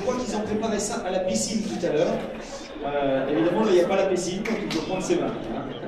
crois qu'ils ont préparé ça à la piscine tout à l'heure. Euh, évidemment, là, il n'y a pas la piscine, donc il faut prendre ses mains. hein.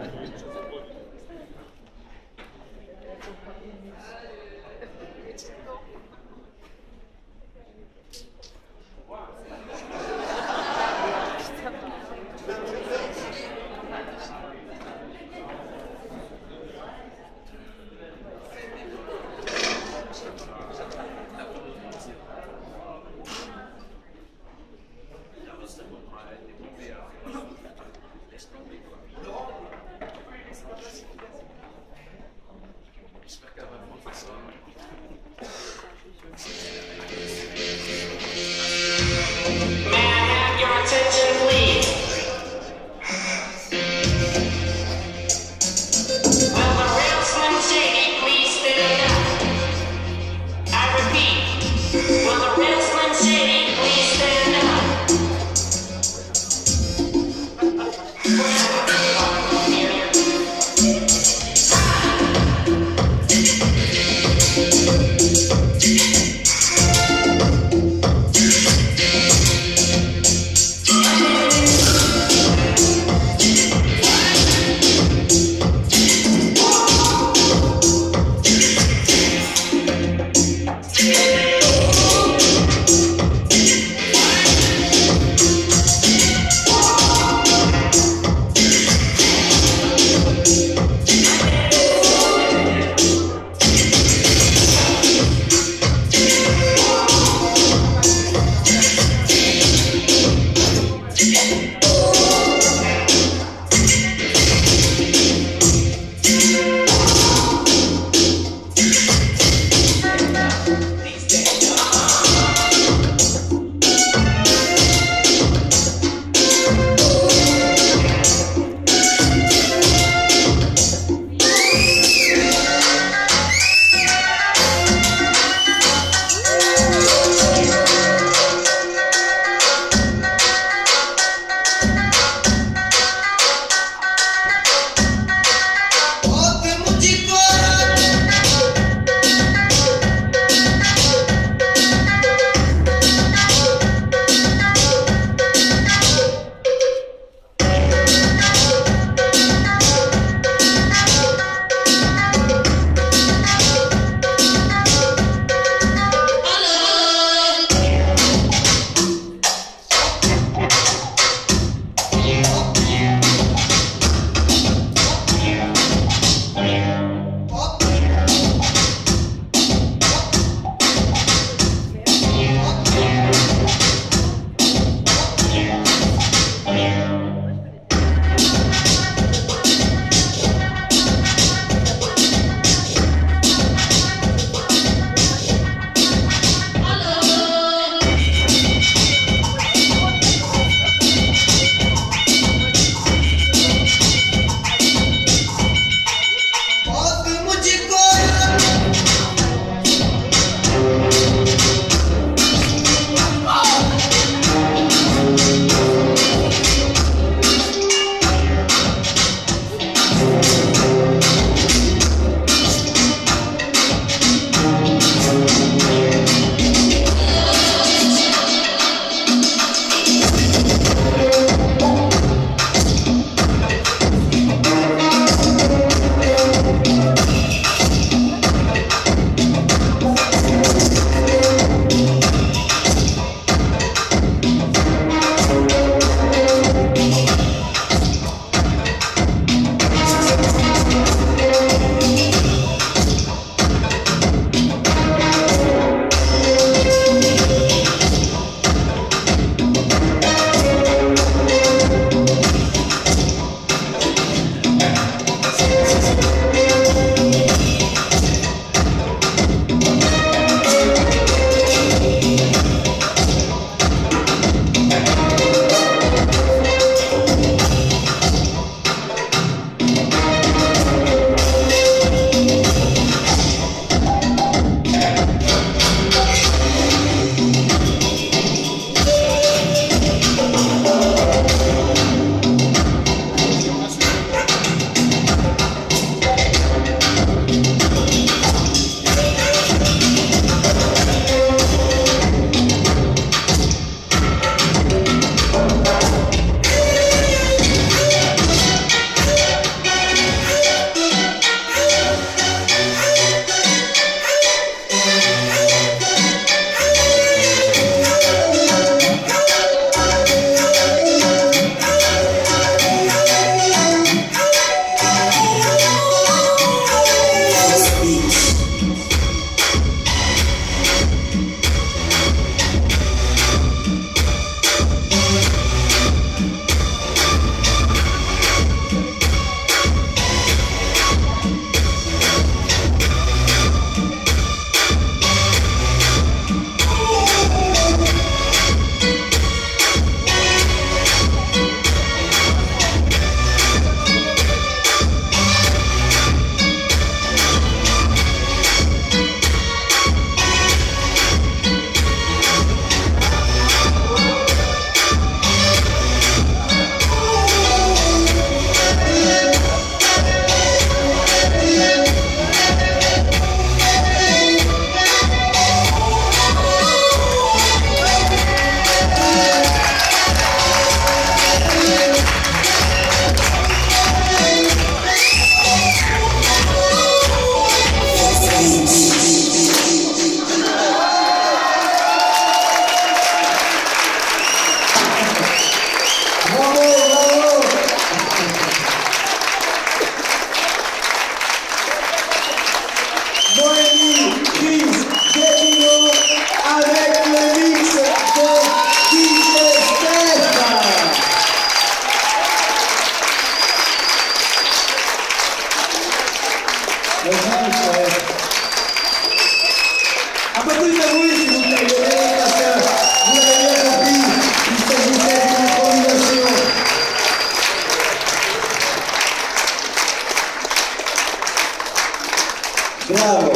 nada,